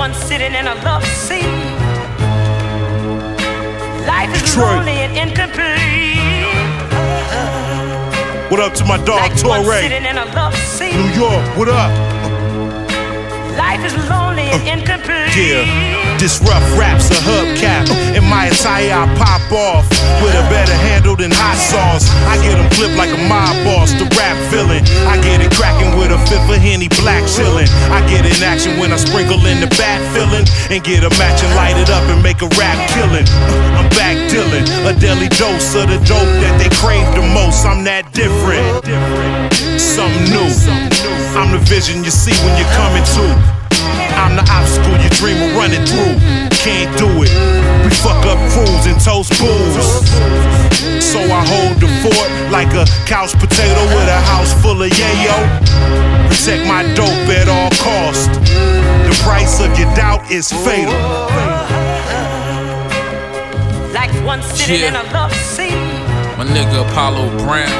one sitting in a love seat. Life is Detroit. lonely and incomplete. What up to my dog Like Torae? sitting in a love seat. New York, what up? Life is lonely and uh, incomplete. Yeah, this rough rap's a hubcap. In my attire, I pop off with a better handle than hot sauce. I get them clipped like a mob boss, the rap black chillin'. I get in action when I sprinkle in the bat filling and get a match and light it up and make a rap killin'. I'm back dealing a daily dose of the dope that they crave the most. I'm that different, something new. I'm the vision you see when you're coming to. I'm the obstacle you dream of running through. Can't do it. We fuck up crews and toast booze. Like a couch potato with a house full of yayo. Protect my dope at all cost. The price of your doubt is fatal. Like one sitting in Yeah. a love seat. My nigga Apollo Brown,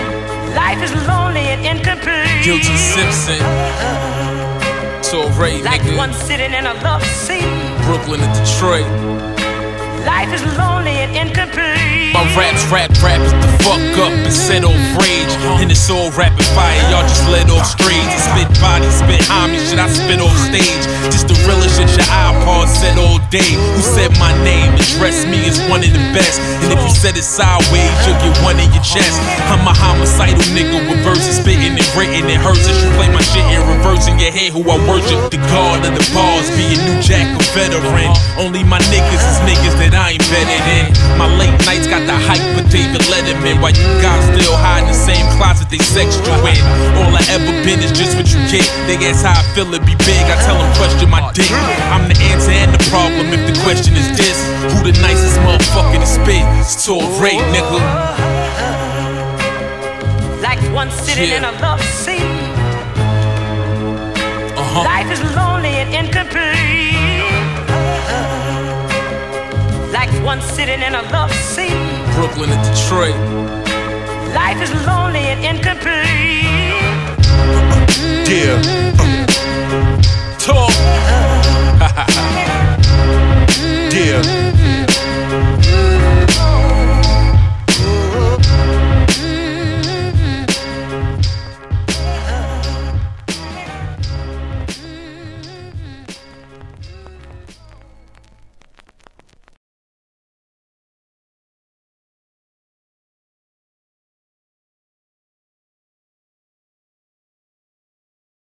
Life is lonely and incomplete. Guilty Simpson, Torae, Like one nigga, sitting in a love seat. Brooklyn and Detroit. Life is lonely and incomplete. My raps, rap, rap the fuck up and set off rage. And it's all rapid fire, y'all just let off straight. Spit body, spit homie, shit I spit off stage. Just the realest shit your iPod said all day. Who said my name? Address me as one of the best. And if you said it sideways, you'll get one in your chest. I'm a homicidal nigga with verses spitting and written and hers. As you play my shit in reverse in your head, who I worship. The god of the bars, be a new jack, a veteran. Only my niggas is niggas that I ain't better than. My late nights got the hype with David Letterman. While you guys still hide in the same closet they sex you in. All I ever been is just what you get. They ask how I feel, it be big. I tell them question my dick. I'm the answer and the It's Torae, nigga. Like one sitting Yeah. in a love seat. Uh huh. Life is lonely and incomplete. Like one sitting in a love seat. Brooklyn and Detroit. Life is lonely and incomplete.